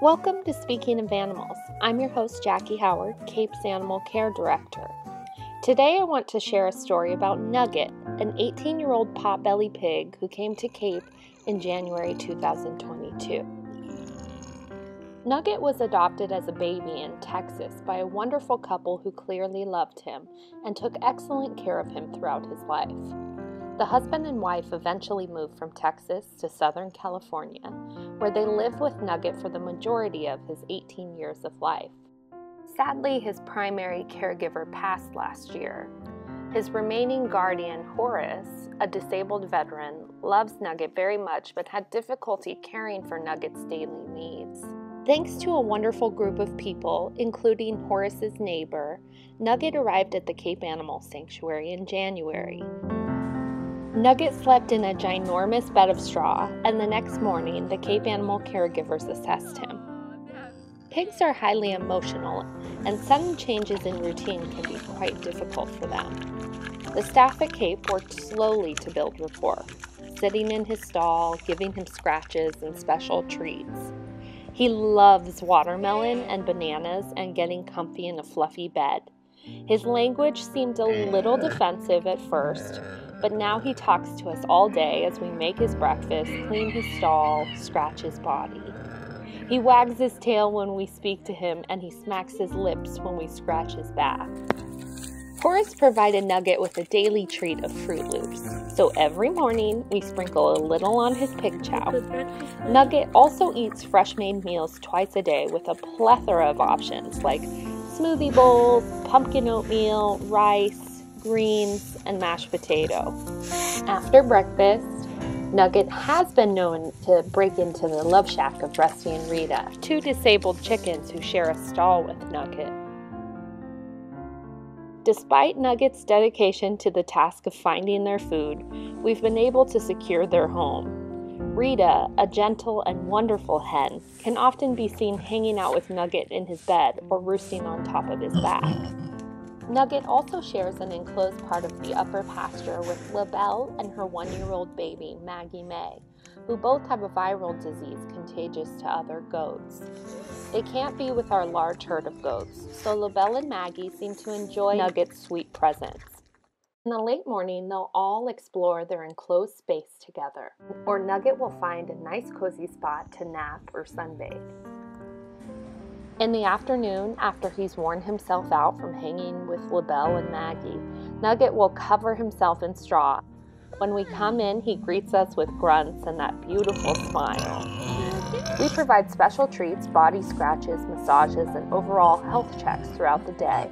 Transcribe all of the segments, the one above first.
Welcome to Speaking of Animals. I'm your host, Jackie Howard, Cape's Animal Care Director. Today I want to share a story about Nugget, an 18 year old potbelly pig who came to Cape in January 2022. Nugget was adopted as a baby in Texas by a wonderful couple who clearly loved him and took excellent care of him throughout his life. The husband and wife eventually moved from Texas to Southern California, where they lived with Nugget for the majority of his 18 years of life. Sadly, his primary caregiver passed last year. His remaining guardian, Horace, a disabled veteran, loves Nugget very much but had difficulty caring for Nugget's daily needs. Thanks to a wonderful group of people, including Horace's neighbor, Nugget arrived at the Cape Animal Sanctuary in January. Nugget slept in a ginormous bed of straw, and the next morning, the Cape Animal caregivers assessed him. Pigs are highly emotional, and sudden changes in routine can be quite difficult for them. The staff at Cape worked slowly to build rapport, sitting in his stall, giving him scratches and special treats. He loves watermelon and bananas and getting comfy in a fluffy bed. His language seemed a little defensive at first, but now he talks to us all day as we make his breakfast, clean his stall, scratch his body. He wags his tail when we speak to him, and he smacks his lips when we scratch his back. Horace provided Nugget with a daily treat of Froot Loops, so every morning we sprinkle a little on his pig chow. Nugget also eats fresh made meals twice a day with a plethora of options like smoothie bowls, pumpkin oatmeal, rice, greens, and mashed potato. After breakfast, Nugget has been known to break into the love shack of Rusty and Rita, two disabled chickens who share a stall with Nugget. Despite Nugget's dedication to the task of finding their food, we've been able to secure their home. Rita, a gentle and wonderful hen, can often be seen hanging out with Nugget in his bed or roosting on top of his back. Nugget also shares an enclosed part of the upper pasture with LaBelle and her one year old baby, Maggie May, who both have a viral disease contagious to other goats. They can't be with our large herd of goats, so LaBelle and Maggie seem to enjoy Nugget's sweet presence. In the late morning, they'll all explore their enclosed space together, or Nugget will find a nice cozy spot to nap or sunbathe. In the afternoon, after he's worn himself out from hanging with LaBelle and Maggie, Nugget will cover himself in straw. When we come in, he greets us with grunts and that beautiful smile. We provide special treats, body scratches, massages, and overall health checks throughout the day.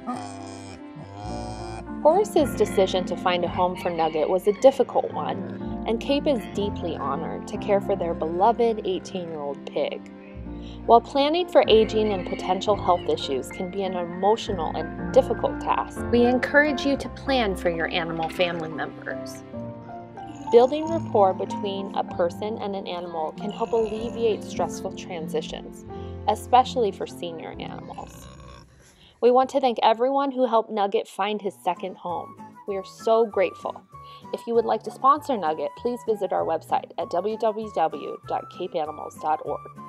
Horace's decision to find a home for Nugget was a difficult one, and Cape is deeply honored to care for their beloved 18 year old pig. While planning for aging and potential health issues can be an emotional and difficult task, we encourage you to plan for your animal family members. Building rapport between a person and an animal can help alleviate stressful transitions, especially for senior animals. We want to thank everyone who helped Nugget find his second home. We are so grateful. If you would like to sponsor Nugget, please visit our website at www.capeanimals.org.